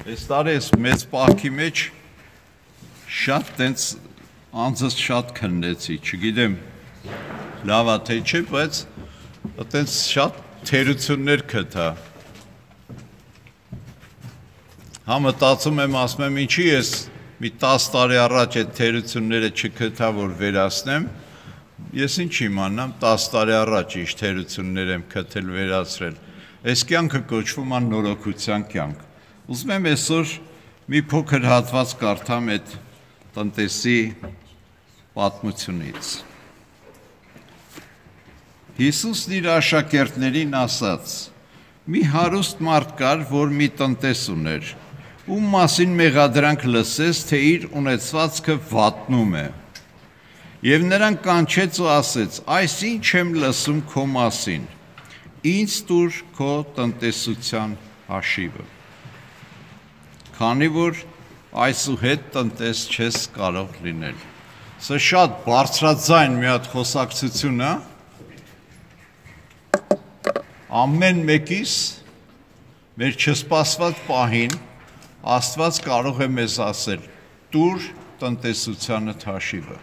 Այս տարի ես մեծ պահքի մեջ շատ տենց անձս շատ քննեցի, չգիտեմ լավա թե չէ, բայց տենց շատ թերություններ գտա։ Հա մտածում եմ, ասում եմ, ինչի ես մի 10 տարի առաջ այդ թերությունները չգտա, որ վերացնեմ, ես ինչ իմանամ 10 տարի առաջ ինչ թերություններ եմ գտել վերացրել։ Այս կյանքը կոչվում է նորոգության կյանք։ Ուզում եմ այսօր մի փոքր հատված կարդամ այդ տնտեսի պատմությունից։ Հիսուսն իր աշակերտներին ասաց. Մի հարուստ մարդ կար, որ մի տնտես ուներ, ում մասին մեղադրանք լսեց, թե իր ունեցվածքը վատնում է։ Եվ նրան կանչեց ու ասեց. «Այս ինչ եմ լսում քո մասին։ Ինչ դուր քո տնտեսության հաշիվը»։ Քանի որ այսուհետ տնտես չես կարող լինել։ Սա շատ բարձրաձայն մի հատ խոսակցություն է։ Ամեն մեկիս մեր չսպասված պահին Աստված կարող է մեզ ասել. «Դուր տնտեսությանը հաշիվը»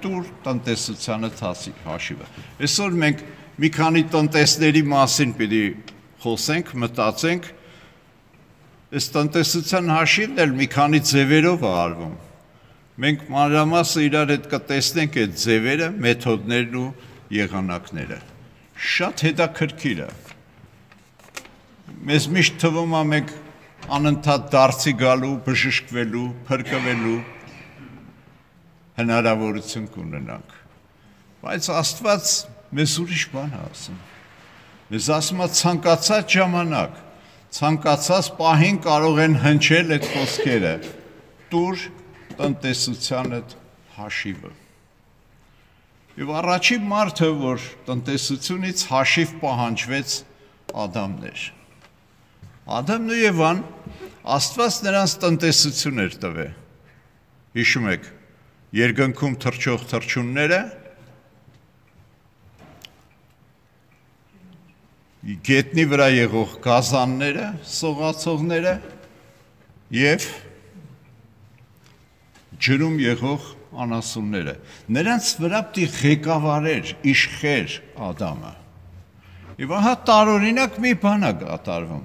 տուր տնտեսությանը հաշիվը։ Այսօր մենք մի քանի տնտեսների մասին պիտի խոսենք, մտածենք։ Այս տնտեսության հաշիվն էլ մի քանի ձևերով է արվում։ Մենք մանրամասը իրար հետ կտեսնենք այդ ձևերը, մեթոդներն ու եղանակները։ Շատ հետաքրքիր է։ Մեզ միշտ թվում է մենք անընդհատ դարձի գալու, բժշկվելու, փրկվելու, հնարավորություն կունենանք։ Բայց Աստված մեզ ուրիշ բան է ասում։ Մեզ ասում է ցանկացած ժամանակ, ցանկացած պահին կարող են հնչել այդ խոսքերը. «Տուր տնտեսությանդ հաշիվը»։ Եվ առաջին մարդը, որ տնտեսությունից հաշիվ պահանջվեց Ադամն էր։ Ադամն ու Եվան Աստված նրանց տնտեսություն էր տվել։ Հիշում եք, երկնքում թրջող թրջունները գետնի վրա եղող գազանները, սողացողները եւ ջրում եղող անասունները։ Նրանց վրա պիտի ղեկավարեր, իշխեր Ադամը։ Եվ ահա տարօրինակ մի բան է կատարվում։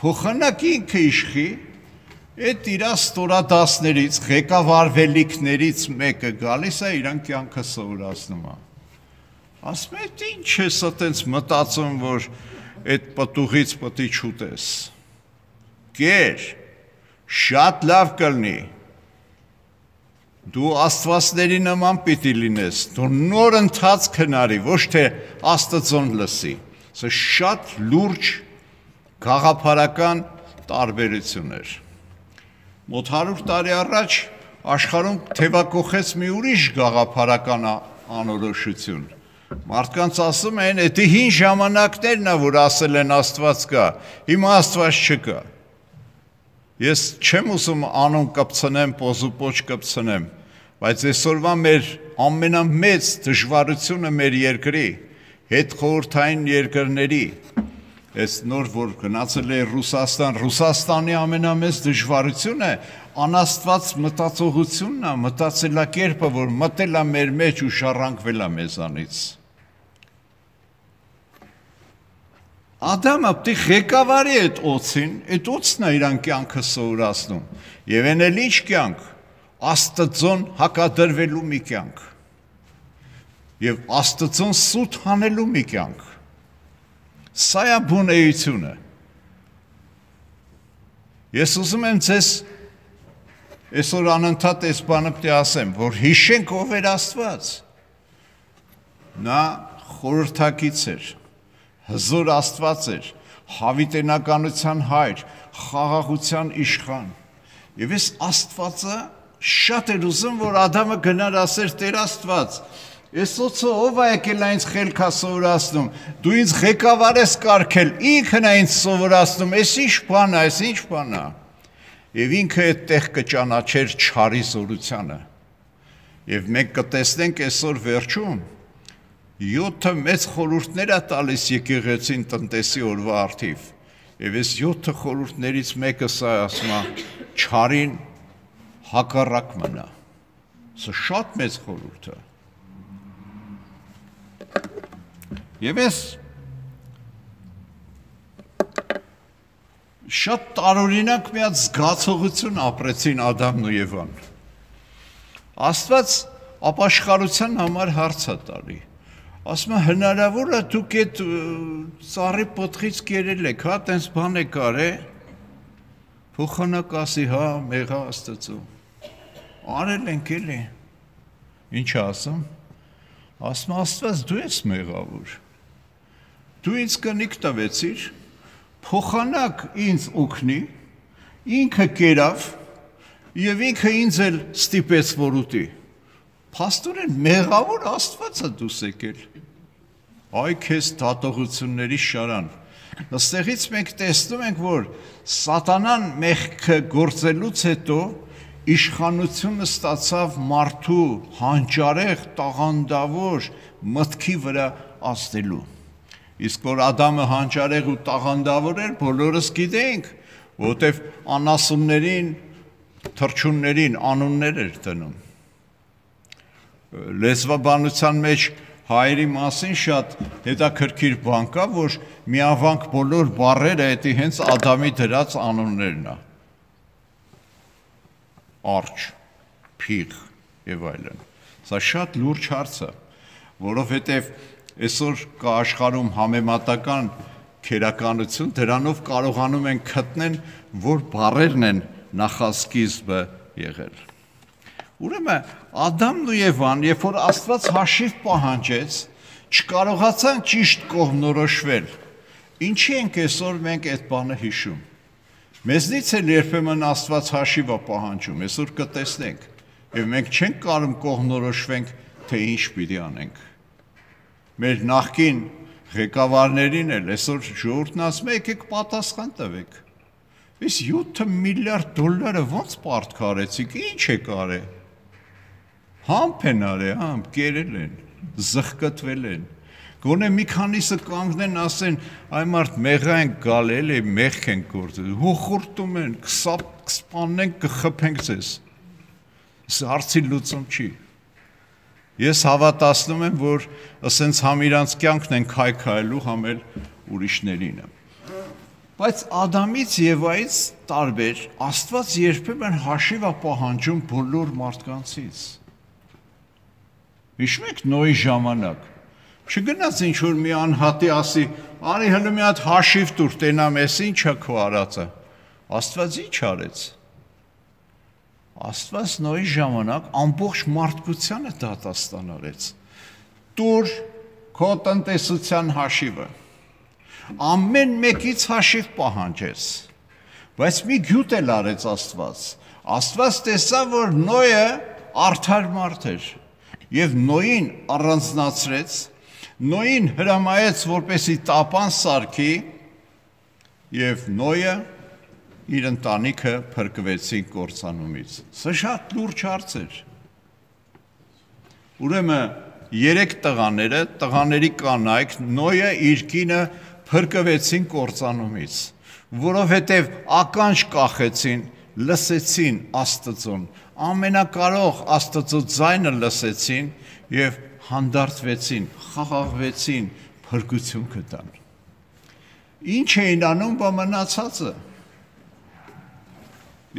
Փոխանակ ինքը իշխի, Այդ իր ստորադասներից, ղեկավարվելիքներից մեկը գալիս է իրան կյանքը սովորացնում է։ Ասում է, ինչ է սա տենց մտածում, որ այդ պտուղից պտի չուտես։ Գեր, շատ լավ կլնի։ Դու աստվածների նման պիտի լինես, դու նոր ընթաց քնարի, ոչ թե աստծոն լսի։ Սա շատ լուրջ գաղափարական տարբերություններ մոտ 100 տարի առաջ աշխարհում թևակողեց մի ուրիշ գաղափարական անորոշություն։ Մարդկանց ասում են, «Դա հին ժամանակներն է, որ ասել են Աստված կա, հիմա Աստված չկա»։ Ես չեմ ուզում անուն կպցնեմ, պոզուպոչ կպցնեմ, բայց այսօրվա մեր ամենամեծ դժվարությունը մեր երկրի հետ խորթային երկրների այս նոր որ գնացել է Ռուսաստան, Ռուսաստանի ամենամեծ դժվարությունը անաստված մտածողությունն է, մտածելակերպը, որ մտել է մեր մեջ ու շարանկվել է մեզանից։ Ադամը պիտի ղեկավարի այդ օծին, այդ օծն է իրան կյանքը սովորացնում։ Եվ այն էլ ինչ կյանք, Աստծոն հակադրվելու մի կյանք։ Եվ Աստծոն սուտ հանելու մի կյանք Սա է բունեությունը։ Ես ուզում եմ ձեզ այսօր անընդհատ այս բանը պետք է ասեմ, որ հիշենք ով էր Աստված։ Նա խորհրդակից էր, հզոր Աստված էր, հավիտենականության հայր, խաղաղության իշխան։ Եվ այս Աստվածը շատ էր ուզում, որ Ադամը գնար ասեր Տեր Աստված, Ես ոցը ով է եկել այնց խելքա սովորացնում։ Դու ինձ ղեկավար ես կարգել, ինքն է ինձ սովորացնում։ Էս ինչ բան է, էս ինչ բան է։ Եվ ինքը այդտեղ կճանաչեր չարի զորությանը։ Եվ մենք կտեսնենք այսօր վերջում 7-ը մեծ խորհուրդներ է տալիս եկեղեցին տնտեսի օրվա արդիվ։ Եվ այս 7 խորհուրդներից մեկը սա ասում է չարին հակառակ մնա։ Սա շատ մեծ խորհուրդ է։ Եվ ես շատ տարօրինակ մի հատ զգացողություն ապրեցին Ադամն ու Եվան։ Աստված ապաշխարության համար հարց է տալի։ Ասում է հնարավոր է դուք այդ ծառի պտղից կերել եք, հա, տենց բան եք արել։ Փոխանակ ասի, հա, մեղա Աստծո։ Արել ենք էլի։ Ինչ ասում։ Ասում Աստված դու ես մեղավոր։ Դու ինձ կնիկ տվեցիր, փոխանակ ինձ օգնի, ինքը կերավ եւ ինքը ինձ էլ ստիպեց որ ուտի։ Փաստորեն մեղավոր Աստվածը դուս եկել։ Այ քեզ դատողությունների շարան։ Այստեղից մենք տեսնում ենք, որ սատանան մեղքը գործելուց հետո իշխանությունը ստացավ մարդու հանճարեղ, տաղանդավոր մտքի վրա ազդելու։ Իսկ որ Ադամը հանճարեղ ու տաղանդավոր էր, բոլորս գիտենք, որովհետև անասուններին, թրջուններին անուններ էր տնում։ Լեզվաբանության մեջ հայերի մասին շատ հետաքրքիր բան կա, որ միավանք բոլոր բառերը դա հենց Ադամի դրած անուններն է։ Արջ, փիղ եւ այլն։ Սա շատ լուրջ հարց է, որովհետեւ Այսօր կա աշխարհում համեմատական քերականություն, դրանով կարողանում են գտնել, որ բարերն են նախասկիզբը եղել։ Ուրեմն Ադամն ու Եվան, երբ որ Աստված հաշիվ պահանջեց, չկարողացան ճիշտ կողմնորոշվել։ Ինչի ենք այսօր մենք այդ բանը հիշում։ Մեզնից էլ երբեմն Աստված հաշիվ է պահանջում, այսօր կտեսնենք, եւ մենք չենք կարող կողմնորոշվենք, թե ինչ պիտի անենք մեր նախկին ղեկավարներին էլ այսօր ժողովուրդն ասում է եկեք պատասխան տվեք։ Իս 7 միլիարդ դոլարը ո՞նց պարտքարեցիք, ինչ է կարել։ Համբ են արել, համբ կերել են, զղկտվել են։ Գոնե մի քանիսը կանգնեն ասեն, այ մարդ մեղա են գալ, էլի մեղք են գործել։ Հոխորտում են, կսապ կսպանենք, կխփենք ձեզ։ Սա հարցի լուծում չի։ Ես հավատացնում եմ, որ ասենց համ իրանց կյանքն են քայքայելու, համ էլ ուրիշներինը։ Բայց Ադամից եւ այից տարբեր Աստված երբեմն հաշիվ է պահանջում բոլոր մարդկանցից։ Հիշում եք Նոյի ժամանակ։ Չգնաց ինչ որ մի անհատի ասի, արի հələ մի հատ հաշիվ տուր, տենամ, էս ինչա քո արածը։ Աստված ի՞նչ արեց։ Աստված նոյի ժամանակ ամբողջ մարդկությանը դատաստան արեց։ Տուր քո տնտեսության հաշիվը։ Ամեն մեկից հաշիվ պահանջեց։ Բայց մի գյուտ էլ արեց Աստված։ Աստված տեսավ, որ նոյը արդար մարդ էր եւ նոյին առանձնացրեց, նոյին հրամայեց, որպեսի տապան սարքի եւ նոյը իր ընտանիքը փրկվեցին կորցանումից։ Սա շատ լուրջ հարց էր։ Ուրեմն երեք տղաները, տղաների կանայք Նոյը իր կինը փրկվեցին կորցանումից, որովհետև ականջ կախեցին, լսեցին Աստծուն, ամենակարող Աստծո ձայնը լսեցին եւ հանդարտվեցին, խաղաղվեցին, փրկություն գտան։ Ինչ էին անում բամնացածը։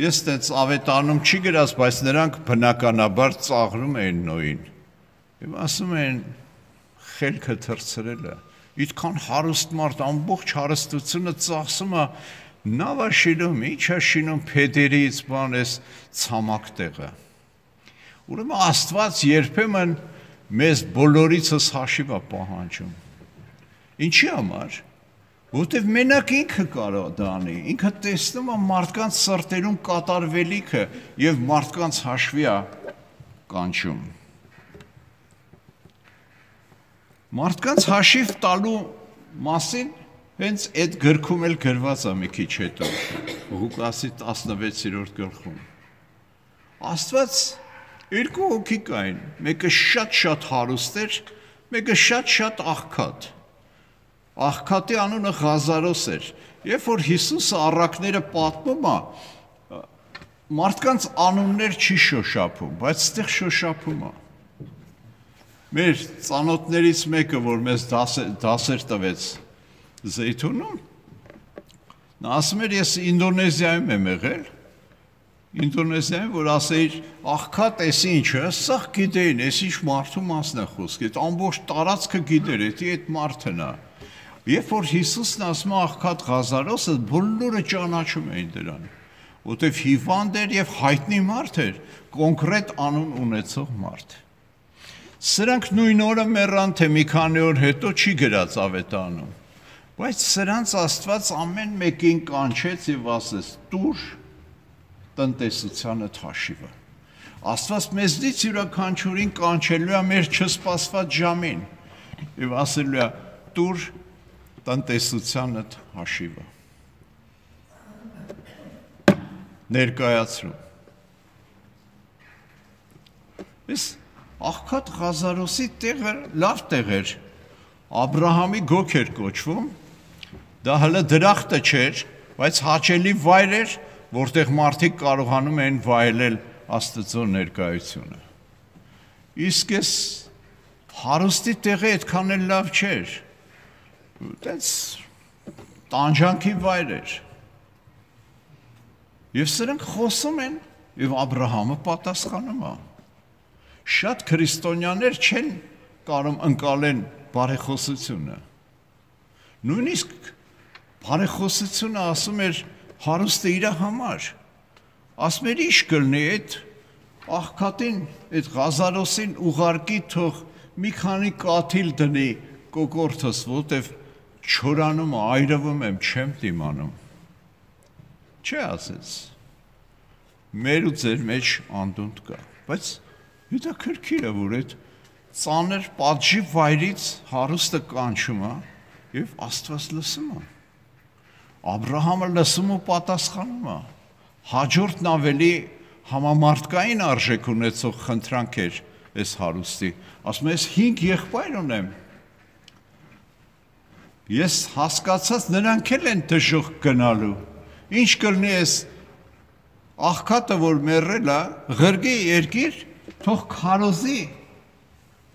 Ես այդց ավետանում չի գրած, բայց նրանք բնականաբար ծաղրում էին նոյին։ Եվ ասում են խելքը թրցրել է։ Իդքան հարուստ մարդ ամբողջ հարստությունը ծախսում է նավա շինում, ինչա շինում փեդերից բան էս ցամաք տեղը։ Ուրեմն Աստված երբեմն մեզ բոլորիցս հաշիվ է պահանջում։ Ինչի համար Որտեվ մենակ ինքը կարող դա անի։ Ինքը տեսնում է մարդկանց սրտերում կատարվելիքը եւ մարդկանց հաշվի է կանչում։ Մարդկանց հաշիվ տալու մասին հենց այդ գրքում էլ գրված է մի քիչ հետո Ղուկասի 16-րդ գլխում։ Աստված երկու հոգի կային, մեկը շատ-շատ հարուստ էր, մեկը շատ-շատ աղքատ։ Աղքատի անունը Ղազարոս էր Երբ որ Հիսուսը առակները պատմում է, մարդկանց անուններ չի շոշափում, բայց ստեղ շոշափում է։ Մեր ծանոթներից մեկը, որ մեզ դասեր, տվեց Զեյթունում, նա ասում էր, ես Ինդոնեզիայում եմ եղել, Ինդոնեզիայում, որ ասեիր, աղքա տեսի ինչ է, սա գիտեին, ես ինչ մարդու մասն է խոսք, այդ ամբողջ տարածքը գիտեր, դա այդ մարդն է։ Երբ որ Հիսուսն ասում է աղքատ Ղազարոսը, բոլորը ճանաչում էին դրան, որտեվ հիվանդ էր եւ հայտնի մարդ էր, կոնկրետ անուն ունեցող մարդ։ Սրանք նույն օրը մեռան, թե մի քանի օր հետո չի գրած ավետանում։ Բայց սրանց Աստված ամեն մեկին կանչեց եւ ասեց՝ «Տուր տնտեսությանը հաշիվը»։ Աստված մեզնից յուրաքանչյուրին կանչելու է մեր չսպասված ժամին եւ ասելու է՝ «Տուր տնտեսությանը հաշիվը»։ Ներկայացրու։ Ես աղքատ Ղազարոսի տեղը լավ տեղ էր։ Աբ รา համի գոք էր կոչվում։ Դա հələ դրախտը չէր, բայց հաճելի վայր էր, որտեղ մարդիկ կարողանում են վայելել Աստծո ներկայությունը։ Իսկ ես հարուստի տեղը այդքան էլ լավ չէր։ Այդպես տանջանքի վայր էր։ Եվ սրանք խոսում են եւ Աբ รา համը պատասխանում է շատ քրիստոնյաներ չեն կարող ընկալեն բարեխոսությունը։ Նույնիսկ բարեխոսությունը ասում էր հարուստը իր համար։ Ասում էր ի՞նչ կլինի այդ աղքատին, այդ Ղազարոսին ուղարկի թող մի քանի կաթիլ դնի կոկորտս, որտեվ չորանում այրվում եմ, չեմ դիմանում։ Չէ ասես։ Մեր ու ձեր մեջ անդունդ կա, բայց հետաքրքիր է որ այդ ծանր պատժի վայրից հարուստը կանչում է եւ Աստված լսում է Աբ รา համը լսում ու պատասխանում է հաջորդն ավելի համամարտկային արժեք ունեցող խնդրանք էր այս հարուստի ասում ես 5 եղբայր ունեմ ես հասկացած նրանք էլ են դժոխք գնալու ինչ կլինի ես աղքատը որ մեռել է ղրգի երկիր թող քարոզի,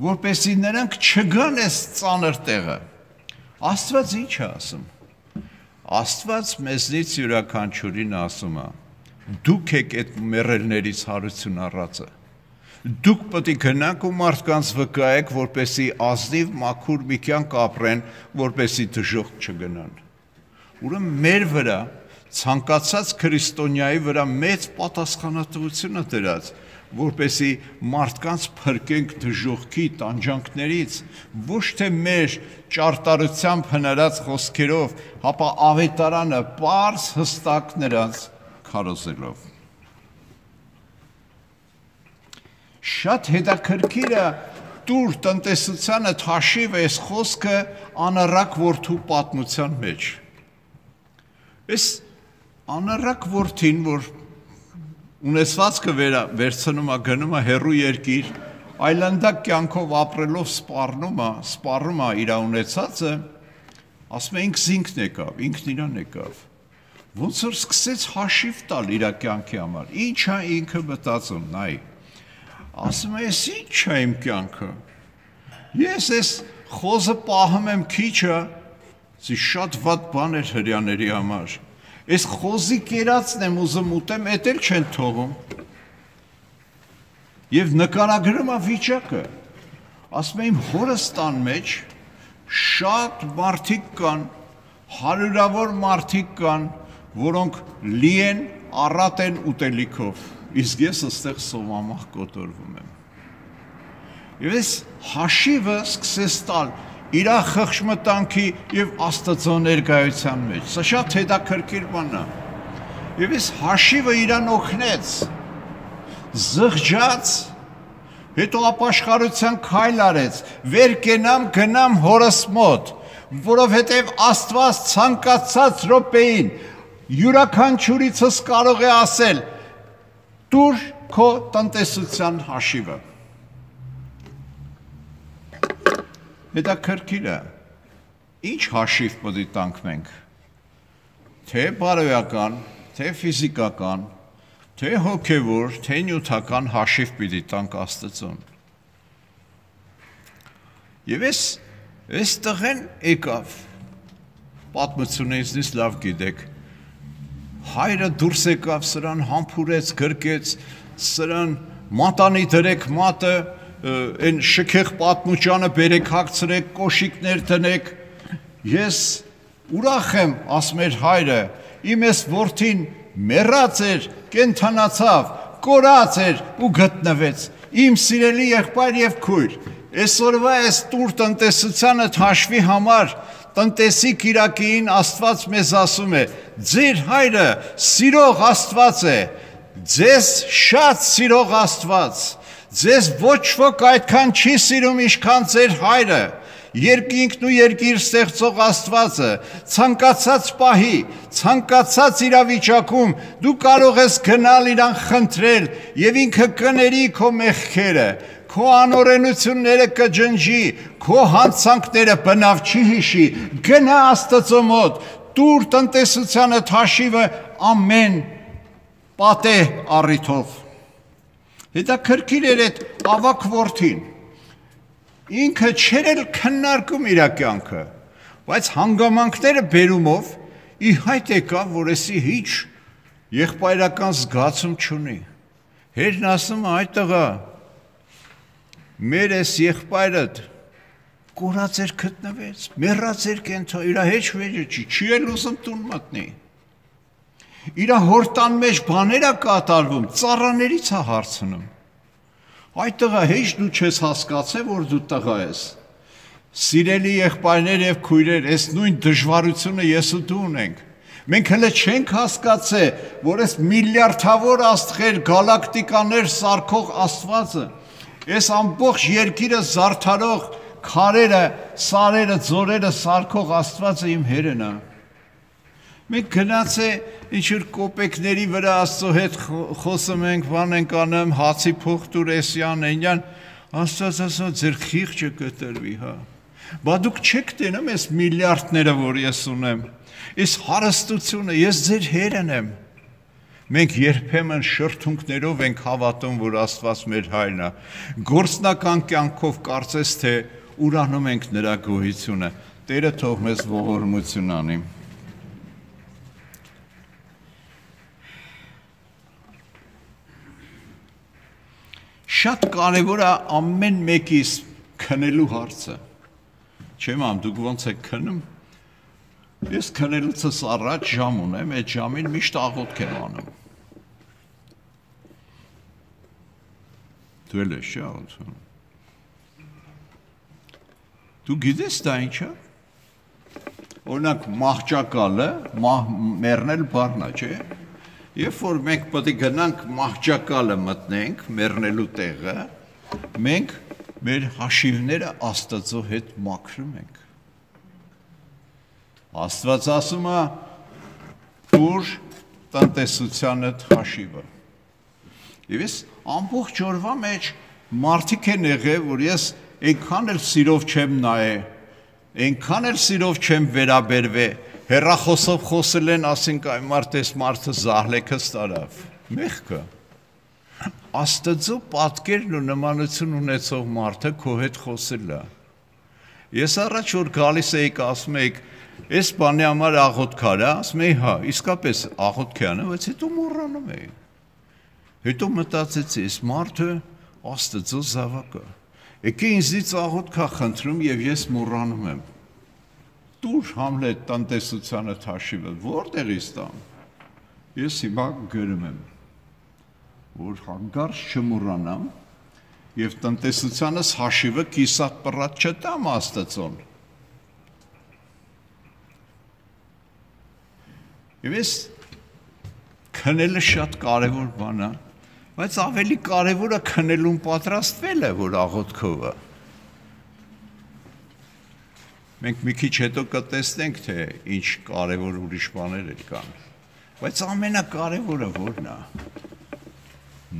որպեսի նրանք չգան այս ծանր տեղը։ Աստված ինչ է ասում։ Աստված մեզնից յուրաքանչյուրին ասում է. դուք եք այդ մեռելներից հարություն առածը։ Դուք պետք է գնաք ու մարդկանց վկայեք, որպեսի ազնիվ մաքուր մի կյանք ապրեն, որպեսի դժոխք չգնան։ Ուրեմն մեր վրա ցանկացած քրիստոնյայի վրա մեծ պատասխանատվություն է դրած, որպեսի մարդկանց փրկենք դժողքի տանջանքներից, ոչ թե մեր ճարտարությամբ հնարած խոսքերով, հապա ավետարանը པարս հստակ նրանց քարոզելով։ Շատ հետաքրքիր է դուր տնտեսությանը թաշիվ այս խոսքը անառակ որդու պատմության մեջ։ Այս անառակ որդին, որ ունեցվածքը վերա վերցնում է գնում է հերու երկիր այլանդակ կյանքով ապրելով սպառնում է սպառում է իր ունեցածը ասում է ինքս ինքն եկավ ինքն իրան եկավ ոնց որ սկսեց հաշիվ տալ իր կյանքի համար ի՞նչ է ինքը մտածում նայ ասում է ես ի՞նչ է իմ կյանքը ես ես խոզը պահում եմ քիչը Զի շատ ված բան էր հрьяաների համար Այս խոզի կերածն եմ ուզում ուտեմ, էդ էլ չեն թողում։ Եվ նկարագրում է վիճակը։ Ասում եմ հորս տան մեջ շատ մարդիկ կան, հարյուրավոր մարդիկ կան, որոնք լի են, առատ են ուտելիքով։ Իսկ ես այստեղ սովամահ կոտորվում եմ։ Եվ այս հաշիվը սկսես տալ իր խղճմտանքի եւ Աստծո ներկայության մեջ։ Սա շատ հետաքրքիր բան է։ Եվ այս հաշիվը իրան օգնեց զղջաց հետո ապաշխարության քայլ արեց. Վեր կենամ գնամ հորս մոտ որովհետև Աստված ցանկացած րոպեին յուրաքանչյուրիցս կարող է ասել դուր քո տնտեսության հաշիվը հետաքրքիր է։ Ինչ հաշիվ պետք է տանք մենք։ թե բարոյական, թե ֆիզիկական, թե հոգևոր, թե նյութական հաշիվ պիտի տանք Աստծուն։ Եվ ես այս տղեն եկավ պատմությունը ինձնից լավ գիտեք հայրը դուրս եկավ սրան համբուրեց գրկեց սրան մատանի դրեք մատը այն շքեղ պատմուճանը բերեք հագցրեք կոշիկներ տնեք ես ուրախ եմ ասում էր հայրը իմ ես որդին մեռած էր կենթանացավ կորած էր ու գտնվեց իմ սիրելի եղբայր եւ քույր այսօրվա այս տուր տնտեսությանը հաշվի համար տնտեսի Կիրակին Աստված մեզ ասում է. ձեր հայրը սիրող Աստված է, ձեզ շատ սիրող Աստված, ձեզ ոչ ոք այդքան չի սիրում, ինչքան ձեր հայրը, երկինքն ու երկիր ստեղծող Աստվածը, ցանկացած պահի, ցանկացած իրավիճակում դու կարող ես գնալ իրան խնդրել եւ ինքը կների քո մեղքերը քո անօրենությունները կջնջի, քո հանցանքները բնավ չի հիշի, գնա Աստծո մոտ, տուր տնտեսությանը թաշիվը ամեն պատե առիթով հետաքրքիր էր այդ ավակ որդին։ Ինքը չեր էլ քննարկում իր կյանքը, բայց հանգամանքները բերումով ի հայտ եկավ, որ էսի հիչ եղբայրական զգացում չունի։ Հերն ասում է այդ տղա մեր էս եղբայրդ կորած էր գտնվեց, մեռած էր կենթա, իր հեչ վեճը չի, չի էլ ուզում տուն մտնի։ Իր հորտան մեջ բաներ է կատարվում, ծառաներից է հարցնում։ Այդ տղա հեչ դու չես հասկացել, որ դու տղա ես։ Սիրելի եղբայրներ եւ քույրեր, այս նույն դժվարությունը ես ու դու ունենք։ Մենք հələ չենք հասկացել, որ այս միլիարդավոր աստղեր, գալակտիկաներ սարքող Աստվածը Այս ամբողջ երկիրը զարթարող քարերը, սարերը, ձորերը սարքող Աստվածը իմ հերն է։ Մենք գնացե ինչ որ կոպեկների վրա Աստծո հետ խոսում ենք, բան ենք անում, հացի փող տուր էսյան, այնյան, Աստված ասա ձեր խիղճը կտրվի, հա։ Բա դուք չեք տենում այս միլիարդները, որ ես ունեմ։ Այս հարստությունը ես ձեր հերն եմ։ Մենք երբեմն շրթունքներով ենք հավատում, որ Աստված մեր հայրն է։ Գործնական կյանքով կարծես թե ուրանում ենք նրա գոհությունը։ Տերը թող մեզ ողորմություն անի։ Շատ կարևոր է ամեն մեկիս քնելու հարցը։ Չեմ ամ դուք ոնց եք քնում Ես քնելուցս առաջ ժամ ունեմ, այդ ժամին միշտ աղոթք եմ անում։ Դու էլ ես շա աղոթում։ Դու գիտես դա ինչա։ Օրինակ մահճակալը, մահ մեռնել բառնա, չէ։ Երբ որ մենք պետք է գնանք մահճակալը մտնենք, մեռնելու տեղը, մենք մեր հաշիվները Աստծո հետ մաքրում ենք Աստված ասում է դուր տնտեսությանը հաշիվը։ Եվ ես ամբողջ օրվա մեջ մարդիկ են եղել, որ ես այնքան էլ սիրով չեմ նայե, այնքան էլ սիրով չեմ վերաբերվե, հերախոսով խոսել են, ասենք այ մարդես մարդը զահլեքը ստարավ։ Մեղքը։ Աստծո պատկերն ու նմանություն ունեցող մարդը քո հետ խոսել է։ Ես առաջ որ գալիս էի, ասում էի, Այս բանի համար աղոթք արա, ասում էի, հա, իսկապես աղոթք է անում, բայց հետո մոռանում էի։ Հետո մտածեցի, այս մարդը Աստծո զավակը։ Եկե ինձից աղոթքա խնդրում եւ ես մոռանում եմ։ Դուր Համլետ տնտեսությանը թաշիվը որտեղից տամ։ Ես հիմա գրում եմ, որ հանգարց չմոռանամ եւ տնտեսությանս հաշիվը կիսատ պռատ չտամ Աստծոն Եվ ես քնելը շատ կարևոր բան է, բայց ավելի կարևորը քնելուն պատրաստվելը, որ աղոթքովը։ Մենք մի քիչ հետո կտեսնենք, թե ինչ կարևոր ուրիշ բաներ էլ կան։ Բայց ամենակարևորը որն է։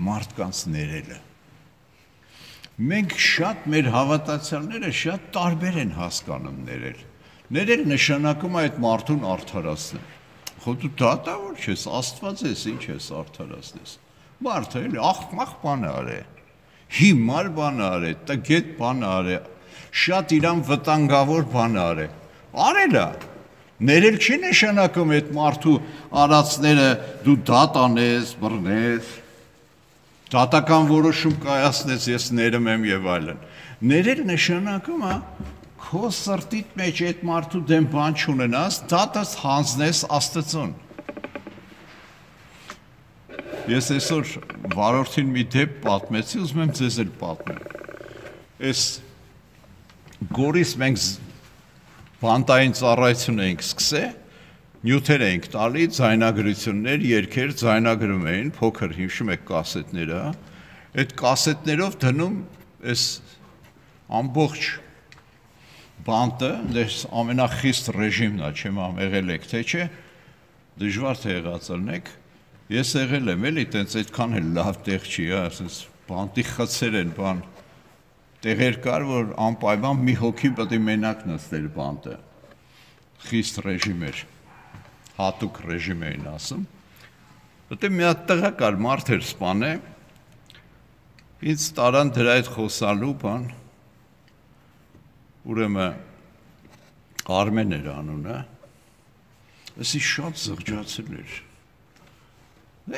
Մարդկանց ներելը։ Մենք շատ մեր հավատացյալները շատ տարբեր են հասկանում ներել։ Ներել նշանակում է այդ մարդուն արդարացնել Խո դու դատավոր ես, Աստված ես, ինչ ես արդարացնես։ Մարդը էլի աղմախ բան արե։ Հիմար բան արե, տգետ բան արե, շատ իրան վտանգավոր բան արե։ Արելա։ Ներել չի նշանակում այդ մարդու արածները դու դատ անես, բռնես, դատական որոշում կայացնես, ես ներում եմ եւ այլն։ Ներել նշանակում է քո սրտիդ մեջ այդ մարդու դեմ բան չունենաս, դատս հանձնես Աստծուն։ Ես այսօր վարորդին մի դեպ պատմեցի, ուզում եմ ձեզ էլ պատմեմ։ Այս գորիս մենք բանտային ծառայություն էինք սկսել, նյութեր էինք տալի, ձայնագրություններ, երգեր ձայնագրում էին, փոքր հիշում եք կասետները, այդ կասետներով դնում այս ամբողջ բանտը, դες ամենախիստ ռեժիմն է, չեմ ամ եղել եք թե չէ, դժվար թե եղած ելնեք։ Ես եղել եմ, էլի, տենց այդքան էլ լավ տեղ չի, ասես բանտի խցեր են, բան տեղեր կար, որ անպայման մի հոգի պետք է մենակ նստեր բանտը։ Խիստ ռեժիմ էր։ Հատուկ ռեժիմ էին ասում։ Դե մի հատ տղա կար, մարդ էր սպանե։ Ինձ տարան դրա այդ խոսալու բան, ուրեմն Արմեն էր անունը, ասի շատ զղջացել էր։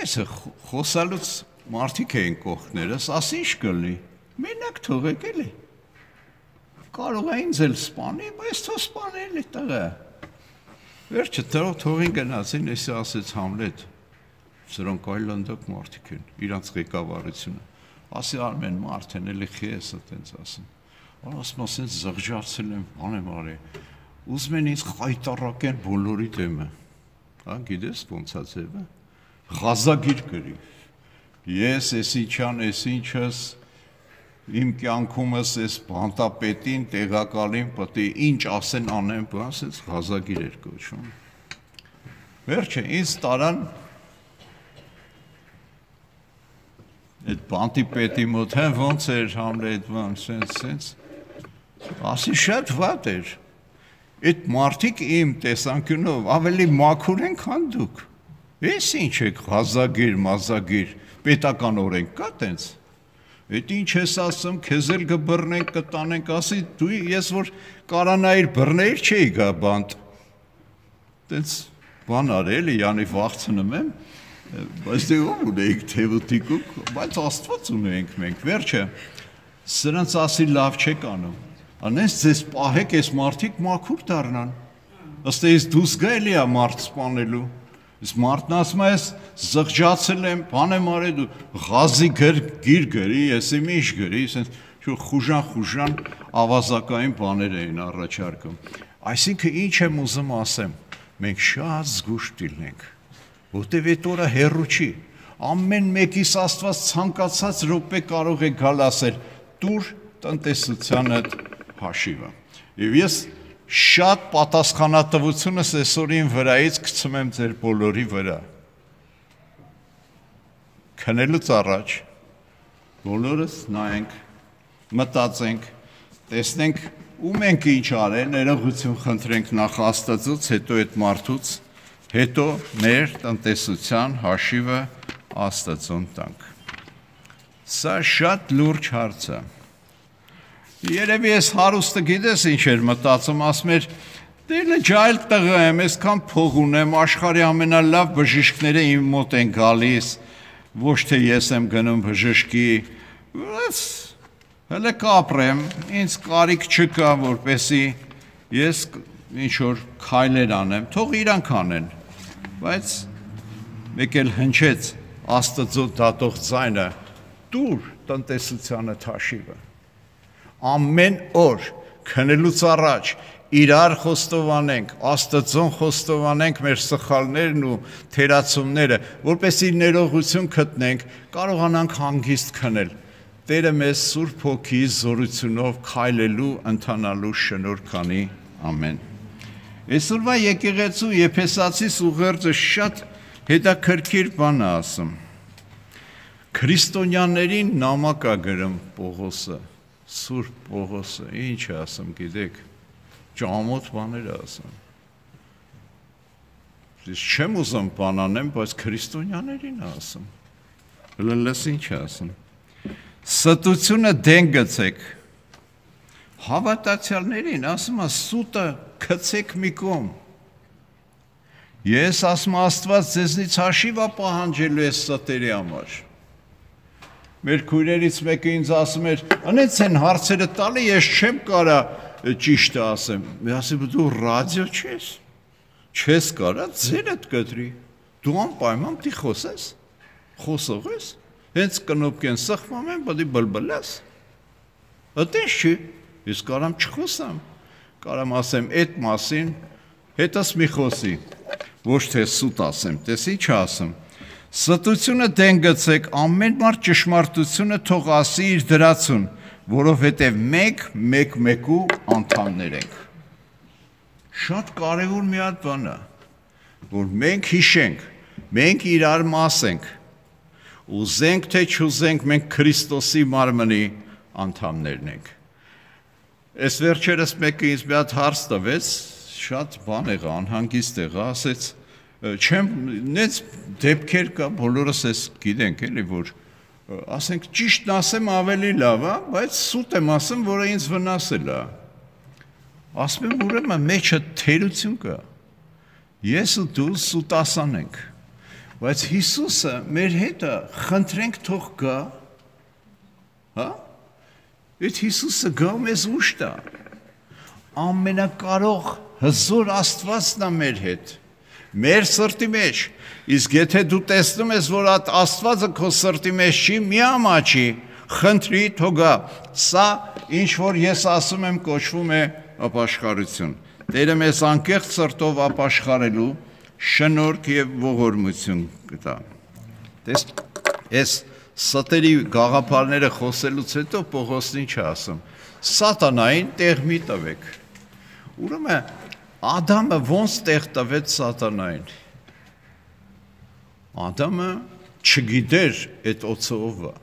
Այսը խոսալուց մարդիկ էին կողքներս, ասի ինչ կլինի։ Մենակ թողեք էլի։ Կարող է ինձ էլ սպանի, բայց թող սպանել է տղա։ Վերջը թող թողին գնացին, էսի ասեց Համլետ։ Սրանք այլանդակ մարդիկ են, իրանց ղեկավարությունը։ Ասի Արմեն մարդ են, էլի խի ես այտենց ասում ասում ասենց զղջացել եմ, բան եմ արել։ Ուզում են ինձ խայտարակեն բոլորի դեմը։ Հա, գիտես ոնց է ձևը։ Ղազագիր գրի։ Ես էս ինչան, էս ինչս իմ կյանքումս էս բանտապետին, տեղակալին պետք է ինչ ասեն անեմ, բան, ասենց ղազագիր էր կոչում։ Վերջը ինձ տարան այդ բանտի պետի մոտ հեն ոնց էր Համլետ բան, սենց սենց ասի շատ վատ էր։ Այդ մարդիկ իմ տեսանկյունով ավելի մաքուր են, քան դուք։ Էս ինչ եք հազագիր, մազագիր, պետական օրենք կա տենց։ Էդ ինչ ես ասում, քեզ էլ կբռնենք, կտանենք, ասի դու ես որ կարանայր բռներ չէի գա բանտ։ Տենց բան արել, յանի վախցնում եմ։ Բայց դե ում ունեիք թեվտիկուկ, բայց Աստված ունենք մենք, վերջը։ Սրանց ասի լավ չեք անում։ Անես ձեզ պահեք, այս մարդիկ մաքուր դառնան։ Ըստ էս դուս գա էլիա մարդ սپانելու Իս մարդն ասում է, զղջացել եմ, բան եմ արել դու ղազի գր գիր գրի, ես իմ ինչ գրի, ասես շու խուժան խուժան ավազակային բաներ էին առաջարկում։ Այսինքն ինչ եմ ուզում ասեմ, մենք շատ զգուշ դիլնենք, որտեվ այդ օրը հերրու չի։ Ամեն մեկիս Աստված ցանկացած րոպե կարող է գալ ասել՝ «Տուր տնտեսությանդ հաշիվը։ Եվ ես շատ պատասխանատվությունս այսօրին վրայից գցում եմ ձեր բոլորի վրա։ Քնելուց առաջ բոլորս նայենք, մտածենք, տեսնենք ում ենք ինչ արել, ներողություն խնդրենք նախ Աստծոց, հետո այդ մարդուց, հետո մեր տնտեսության հաշիվը Աստծուն տանք։ Սա շատ լուրջ հարց է։ Երևի ես հարուստը գիտես ինչ էր մտածում, ասում էր դե ջայլ տղա եմ, այսքան փող ունեմ, աշխարհի ամենալավ բժիշկները իմ մոտ են գալիս, ոչ թե ես եմ գնում բժշկի, բայց հələ կապրեմ, ինձ կարիք չկա, որպեսի ես ինչ որ քայլեր անեմ, թող իրանք անեն։ Բայց մեկ էլ հնչեց Աստծո դատող ձայնը՝ դուր տնտեսությանը թաշիվը ամեն օր քնելուց առաջ իրար խոստովանենք, Աստծուն խոստովանենք մեր սխալներն ու թերացումները, որպեսզի ներողություն գտնենք, կարողանանք հանգիստ քնել։ Տերը մեզ Սուրբ Հոգի զորությունով քայլելու, ընթանալու շնորհ կանի։ Ամեն։ Այսօրվա եկեղեցու Եփեսացի ուղերձը շատ հետաքրքիր բան է ասում։ Քրիստոնյաներին նամակ է գրում Պողոսը Սուրբ Պողոսը ինչ է ասում, գիտեք, ճամոտ բաներ է ասում։ Ես չեմ ուզում բանանեմ, բայց քրիստոնյաներին ասում։ Լլս ինչ ասում։ Ստությունը դեն գցեք։ Հավատացյալներին ասում է սուտը գցեք մի կողմ։ Ես ասում Աստված ձեզնից հաշիվ է պահանջելու այս ստերի համար։ Մեր քույրերից մեկը ինձ ասում էր, «Անեց են հարցերը տալի, ես չեմ կարա ճիշտը ասեմ»։ Ես ասում դու ռադիո չես չես կարա ձերդ կտրի։ Դու անպայման պիտի խոսես։ Խոսող ես։ Հենց կնոպկեն սխմում են, բդի բլբլես։ Այդպես չի։ Ես կարամ չխոսամ։ Կարամ ասեմ այդ մասին, հետս մի խոսի։ Ոչ թե սուտ ասեմ, տեսի չասեմ։ Ստությունը դեն գցեք ամեն մարդ ճշմարտությունը թող ասի իր դրացուն, որովհետև մենք մեկ-մեկու անդամներ ենք շատ կարևոր մի հատ բան է, որ մենք հիշենք, մենք իրար մաս ենք, ուզենք թե չուզենք, մենք Քրիստոսի մարմնի անդամներն ենք։ Այս վերջերս մեկը ինձ մի հատ հարց տվեց, շատ բան եղա, անհանգիստ եղա, ասեց, չեմ, նենց դեպքեր կա, բոլորս էս գիտենք էլի, որ ասենք ճիշտն ասեմ ավելի լավ է, բայց սուտ եմ ասում, որը ինձ վնասել է ասում եմ ուրեմն մեջը թերություն կա։ Ես ու դու սուտասան ենք։ Բայց Հիսուսը մեր հետը խնդրենք թող գա։ Հա? Այդ Հիսուսը գա մեզ ուշ տա։ Ամենակարող հզոր Աստվածն է մեր հետ մեր սրտի մեջ իսկ եթե դու տեսնում ես որ այդ Աստվածը քո սրտի մեջ չի մի ամաչի խնդրի թողա սա ինչ որ ես ասում եմ կոչվում է ապաշխարություն։ Տերը մեզ անկեղծ սրտով ապաշխարելու շնորհք եւ ողորմություն կտա։ Տես ես սատերի գաղափարները խոսելուց հետո Պողոսն ինչ ասում։ Սատանային տեղ մի տվեք։ Ուրեմն Ադամը ոնց տեղ տվեց սատանային։ Ադամը չգիտեր այդ օծը ով է։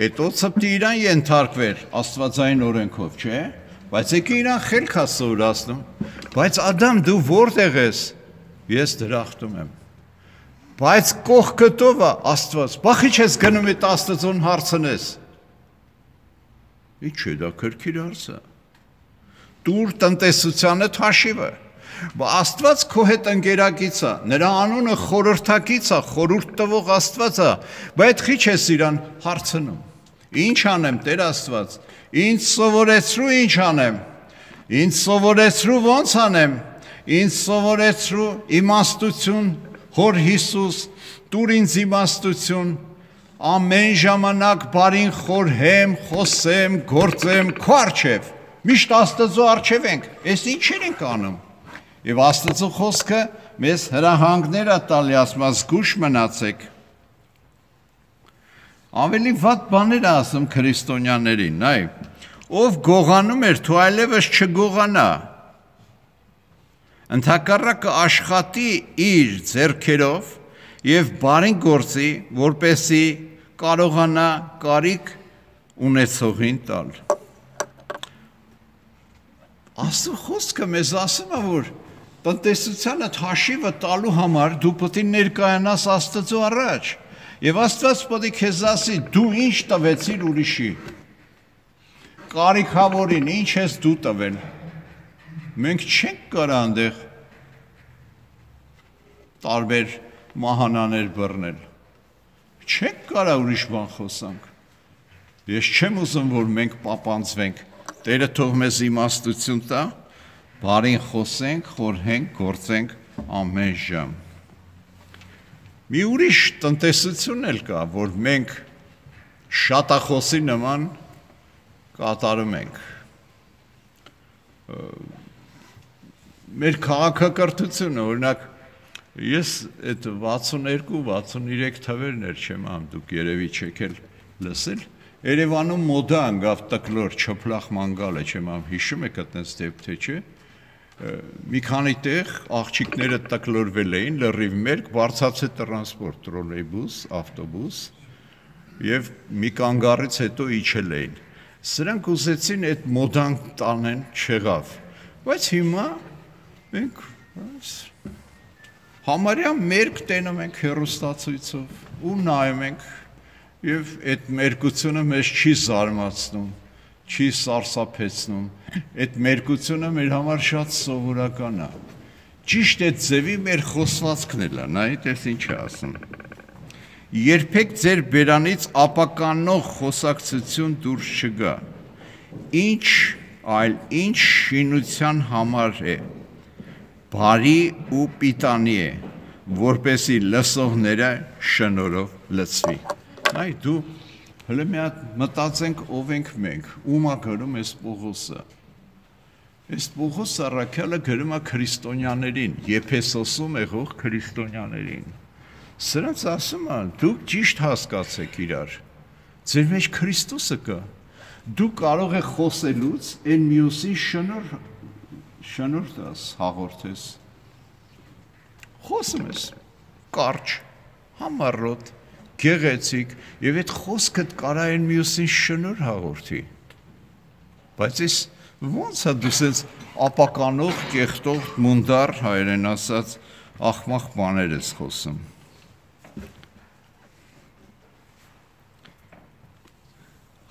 Այդ օծը պիտի իրան ենթարկվեր Աստվածային օրենքով, չէ՞ Բայց եկի իրան խելք հասցրացնում։ Բայց Ադամ դու որտեղ ես։ Ես դրախտում եմ։ Բայց կողքտով է Աստված։ Բախի չես գնում այդ Աստծուն հարցնես։ Ինչ է դա քրքիր հարցը։ Դուր տնտեսությանը հաշիվը։ Բա Աստված քո հետ ընկերակից է, նրա անունը խորհրդակից է, խորհուրդ տվող Աստված է, բայց քիչ ես իրան հարցնում։ Ինչ անեմ Տեր Աստված, Ինչ սովորեցրու ինչ անեմ։ Ինչ սովորեցրու ոնց անեմ։ Ինչ սովորեցրու իմաստություն Հոր Հիսուս, դուր ինձ իմաստություն, ամեն ժամանակ բարին խորհեմ, խոսեմ, գործեմ քո արչև։ Միշտ Աստծո արչև ենք։ Էս ինչ ենք անում։ Եվ Աստծո խոսքը մեզ հրահանգներ է տալի, ասում զգուշ մնացեք։ Ավելի վատ բաներ ասում քրիստոնյաներին, այ ով գողանում էր, թու այլևս չգողանա։ Ընթակառակը աշխատի իր ձեռքերով եւ բարին գործի, որպեսի կարողանա կարիք ունեցողին տալ։ Աստծո խոսքը մեզ ասում է, որ տնտեսությանը հաշիվը տալու համար դու պետք է ներկայանաս Աստծո առաջ Եվ Աստված պետք է քեզ ասի, դու ինչ տվեցիր ուրիշի։ Կարիքավորին ինչ ես դու տվել։ Մենք չենք կարա այնտեղ տարբեր մահանաներ բռնել։ Չենք կարա ուրիշ բան խոսանք։ Ես չեմ ուզում, որ մենք պապանձվենք։ Տերը թող մեզ իմաստություն տա, բարին խոսենք, խորհենք, գործենք ամեն ժամ։ Մի ուրիշ տնտեսություն էլ կա, որ մենք շատախոսի նման կատարում ենք։ Մեր քաղաքակրթությունը, օրինակ, ես այդ 62-63 թվերն էր չեմ ամ, դուք երևի չեք էլ լսել, Երևանում մոդա անգավ տկլոր չփլախ մանգալը չեմ ամ, հիշում եք այդպես դեպք թե չէ, մի քանի տեղ աղջիկները տկլորվել էին լրիվ մերկ բարձացե տրանսպորտ տրոլեյբուս, ավտոբուս եւ մի կանգառից հետո իջել էին սրանք ուզեցին այդ մոդան տանեն չեղավ բայց հիմա մենք Համարյա մերկ տենում ենք հերոստացույցով ու նայում ենք եւ այդ մերկությունը մեզ չի զարմացնում, չի սարսափեցնում։ Այդ մերկությունը մեր համար շատ սովորական է։ Ճիշտ այդ ձևի մեր խոսվածքն էլ է, նայ, դες ինչ ասում երբեք ձեր բերանից ապականող խոսակցություն դուրս չգա։ Ինչ այլ ինչ շինության համար է բարի ու պիտանի է, որպեսի լսողները շնորով լցվի։ Այ դու հələ մի հատ մտածենք ով ենք մենք, ումա գրում էս Պողոսը։ Այս Պողոս Սարաքյալը գրում է քրիստոնյաներին, Եփեսոսում եղող քրիստոնյաներին Սրանց ասում են, դուք ճիշտ հասկացեք իրար։ Ձեր մեջ Քրիստոսը կա։ Դու կարող ես խոսելուց այն մյուսի շնոր շնոր դաս հաղորդես։ Խոսում ես կարճ, համառոտ, գեղեցիկ եւ այդ խոսքը կարա այն մյուսին շնոր հաղորդի։ Բայց ես ո՞նց է դու sense ապականող, կեղտող, մունդար հայերեն ասած ախմախ բաներ ես խոսում։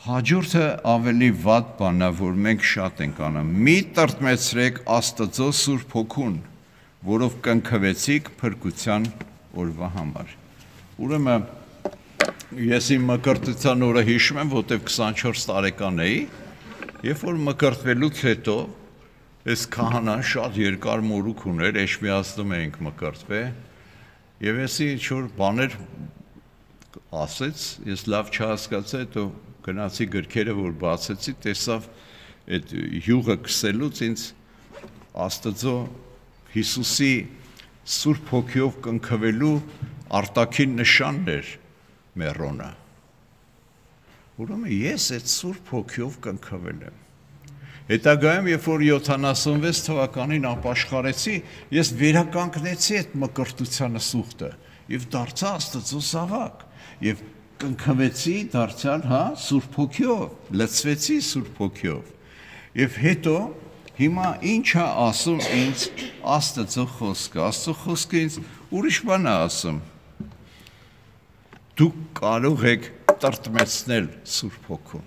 Հաջորդը ավելի վատ բանն է, որ մենք շատ ենք անում։ Մի տրտմեցրեք Աստծո Սուրբ Հոգուն, որով կնքվեցիք փրկության օրվա համար։ Ուրեմն ես իմ մկրտության օրը հիշում եմ, որտեվ 24 տարեկան էի, երբ որ մկրտվելուց հետո այս քահանան շատ երկար մորուք ուներ, էշմիածնում էինք մկրտվել, եւ էսի ինչ-որ բաներ ասեց, ես լավ չհասկացա, հետո գնացի գրքերը որ բացեցի, տեսավ այդ յուղը կսելուց ինձ Աստծո Հիսուսի Սուրբ հոգիով կնքվելու արտաքին նշանն էր մերոնը։ Ուրեմն ես այդ Սուրբ հոգիով կնքվել եմ։ Հետագայում, երբ որ 76 թվականին ապաշխարեցի, ես վերականգնեցի այդ մկրտությանը սուխտը եւ դարձա Աստծո զավակ եւ կնքվեցի դարձյալ, հա, Սուրբ Հոգիով, լցվեցի Սուրբ Հոգիով։ Եվ հետո հիմա ինչ է ասում ինձ Աստծո խոսքը։ Աստծո խոսքը ինձ ուրիշ բան է ասում։ Դուք կարող եք տրտմեցնել Սուրբ Հոգուն։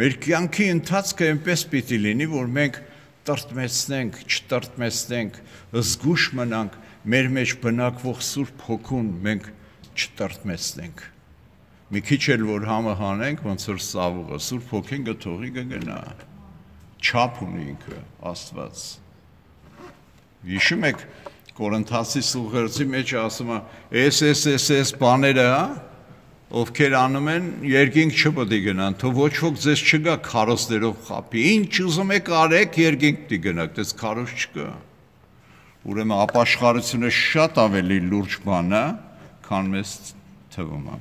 Մեր կյանքի ընթացքը այնպես պիտի լինի, որ մենք տրտմեցնենք, չտրտմեցնենք, զգուշ մնանք մեր մեջ բնակվող Սուրբ Հոգուն մենք չտրտմեցնենք մի քիչ էլ որ համը հանենք, ոնց որ սավուղը, Սուրբ Հոգին գթողի կգնա։ Չափ ունի ինքը Աստված։ Հիշում եք Կորինթացի սուղերձի մեջ ասում է, «Էս էս էս էս բաները, հա, ովքեր անում են, երկինք չպետք է գնան, թող ոչ ոք ձեզ չգա քարոզներով խապի։ Ինչ ուզում եք արեք, երկինք պիտի գնաք, դες քարոզ չկա»։ Ուրեմն ապաշխարությունը շատ ավելի լուրջ բան է, քան մեզ թվում է։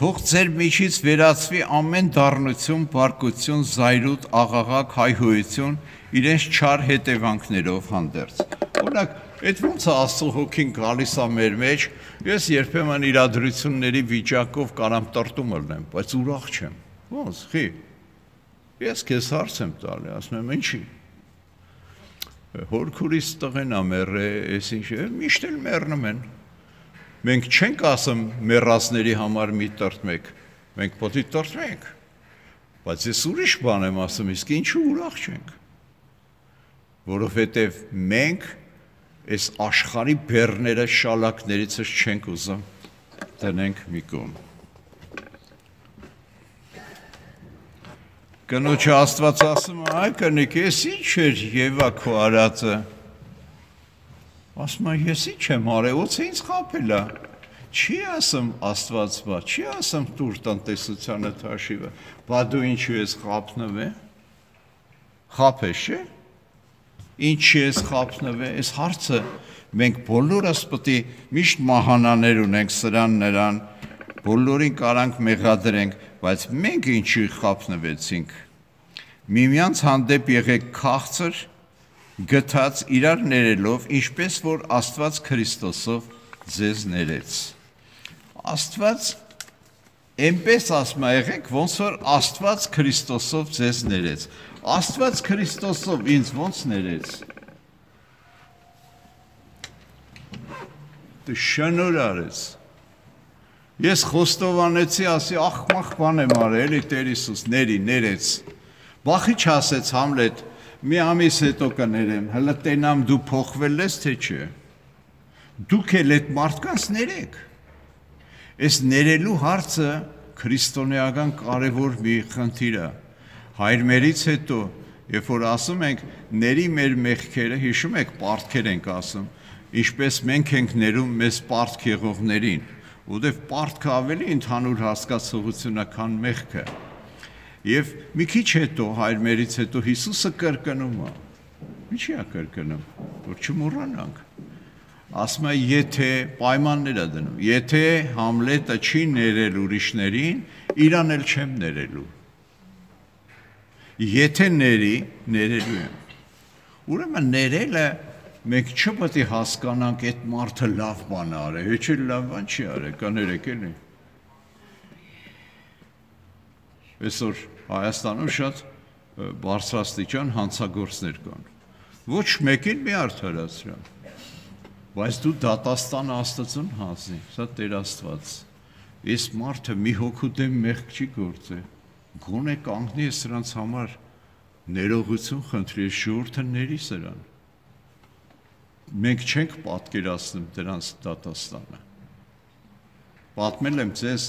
Թող ձեր միջից վերացվի ամեն դառնություն, բարկություն, զայրույթ, աղաղակ, հայհոյություն, իրենց չար հետևանքներով հանդերձ։ Օրինակ, այդ ոնց է Աստծո հոգին գալիս է մեր մեջ, ես երբեմն իրադրությունների վիճակով կարամ տրտում ելնեմ, բայց ուրախ չեմ։ Ոնց, խի։ Ես քեզ հարց եմ տալի, ասում եմ, ինչի։ Հորքուրիս տղեն ա մեռե, այս ինչ է, միշտ էլ մեռնում են։ Մենք չենք ասում մեռածների համար մի տրտմեք, մենք պետք է տրտմենք։ Բայց ես ուրիշ բան եմ ասում, իսկ ինչու ուրախ չենք։ Որովհետև մենք այս աշխարհի բեռները շալակներից չենք ուզում. Տնենք մի կողմ։ Կնոջը Աստված ասում է, այ կնիկ, ես ինչ էր Եվա քո արածը Ասում է, ես ի՞նչ եմ արել, ո՞ց է ինձ խափելա։ Չի ասում Աստված բա, չի ասում դուր տնտեսությանը թաշիվը։ Բա դու ինչու ես խափնվել։ Խափես, չէ՞։ Ինչի ես խափնվել։ Այս հարցը մենք բոլորս պետք է միշտ մահանաներ ունենք սրան նրան, բոլորին կարանք մեղադրենք, բայց մենք ինչի խափնվեցինք։ Միմյանց հանդեպ եղեք քաղցր գթած իրար ներելով, ինչպես որ Աստված Քրիստոսով ձեզ ներեց։ Աստված Էնպես ասում եղեք, ոնց որ Աստված Քրիստոսով ձեզ ներեց։ Աստված Քրիստոսով ինձ ոնց ներեց։ Դե շնոր արեց։ Ես խոստովանեցի, ասի, ախմախ բան եմ արել, էլի Տեր Հիսուս ների, ներեց։ Բախի չասեց Համլետ, մի ամիս հետո կներեմ, հələ տենամ դու փոխվել ես թե չէ։ Դուք էլ այդ մարդկանց ներեք։ Այս ներելու հարցը քրիստոնեական կարևոր մի խնդիր է։ Հայրմերից հետո, երբ որ ասում ենք ների մեր մեղքերը, հիշում եք, պարտքեր ենք ասում, ինչպես մենք ենք ներում մեզ պարտք եղողներին, որովհետև պարտքը ավելի ընդհանուր հասկացողություն է, քան մեղքը։ Եվ մի քիչ հետո, հայրմերից հետո Հիսուսը կրկնում է։ Ինչի է կրկնում, որ չմոռանանք ասում է եթե պայմաններ է դնում եթե համլետը չի ներել ուրիշներին իրան էլ չեմ ներելու եթե ների ներելու եմ ուրեմն ներելը մենք չպետք է հասկանանք այդ մարդը լավ բան արել հեչ էլ լավ բան չի արել կներեք էլի այսօր Հայաստանում շատ բարձրաստիճան հանցագործներ կան ոչ մեկին մի արդարացրան բայց դու դատաստան Աստծուն հասնի, սա Տեր Աստված։ Այս մարդը մի հոգու դեմ մեղք չի գործել։ Գոնե կանգնի է սրանց համար ներողություն խնդրի, շուրթը ների սրան։ Մենք չենք պատկերացնում դրանց դատաստանը։ Պատմել եմ ձեզ,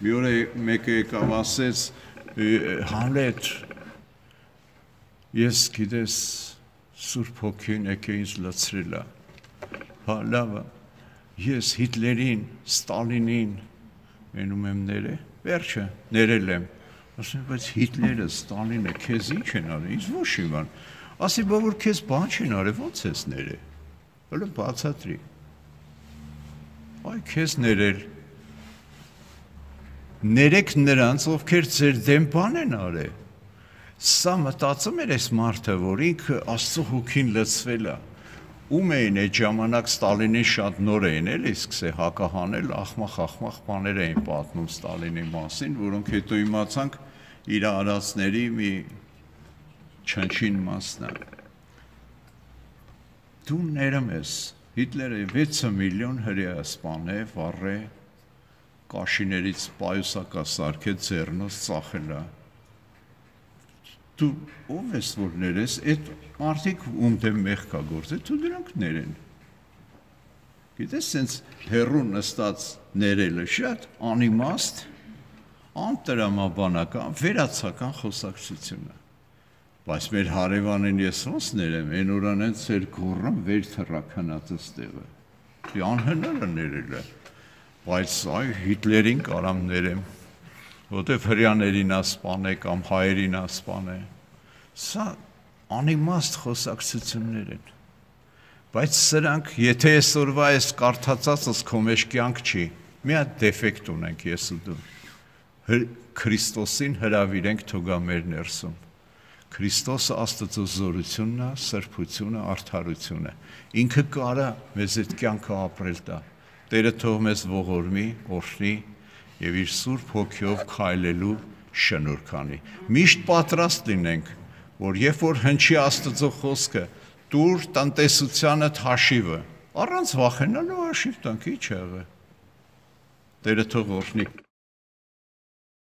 մի օր մեկը եկավ ասեց, Համլետ, ես գիտես Սուրբ Հոգին եկե ինձ լցրել է Հա, լավ է։ Ես Հիտլերին, Ստալինին մենում եմ ները, վերջը ներել եմ։ Ասում բայց Հիտլերը, Ստալինը քեզ ինչ են արել։ Ինչ ոչ իման։ Ասի, բա որ քեզ բան չեն արել, ո՞նց ես ները։ Հələ բացատրի։ Այ քեզ ներել։ Ներեք նրանց, ովքեր ձեր դեմ բան են արել։ Սա մտածում էր այս մարդը, որ ինքը Աստծո հոգին լցվել է ում էին այդ ժամանակ Ստալինին շատ նոր էին էլի սկսե հակահանել, ախմախ-ախմախ բաներ էին պատմում Ստալինի մասին, որոնք հետո իմացանք իր արածների մի չնչին մասն է։ Դու ներում ես Հիտլերը 6 միլիոն հրեա սպանե, վառե, կաշիներից պայուսակա սարքե ձեռնոց ծախելա դու ով ես որ ներես, այդ մարդիկ ում դեմ մեղ կա գործել, դու դրանք ներեն։ Գիտես, սենց հերու նստած ներելը շատ անիմաստ, անտրամաբանական վերացական խոսակցությունը։ Բայց մեր հարևանին ես ոնց ներեմ, այն օրան այն ծեր գորրն վեր թռականածը ստեղը։ Դի դե անհնար է ներելը։ Բայց այ Հիտլերին կարամ ներեմ, որտեվ հрьяաներին ասպանե կամ հայերին ասպանե։ Սա անիմաստ խոսակցություններ են։ Բայց սրանք, եթե այսօրվա այս կարդացածս քո մեջ կյանք չի, մի հատ դեֆեկտ ունենք ես ու դու։ Քրիստոսին հրավիրենք թողա մեր ներսում։ Քրիստոսը Աստծո զորությունն է, սրբությունը, արդարությունը։ Ինքը կարա մեզ այդ կյանքը ապրել տա։ Տերը թող մեզ ողորմի, օրհնի եւ իր Սուրբ Հոգյով քայլելու շնորհ քանի։ Միշտ պատրաստ լինենք, որ երբ որ հնչի Աստծո խոսքը, դուր տնտեսությանը հաշիվը, առանց վախենալու հաշիվ տանք, ի՞նչ եղը։ Տերը թող օրհնի։